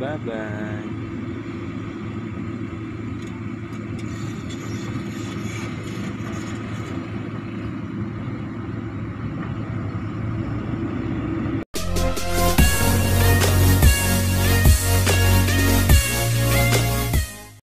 Bye-bye.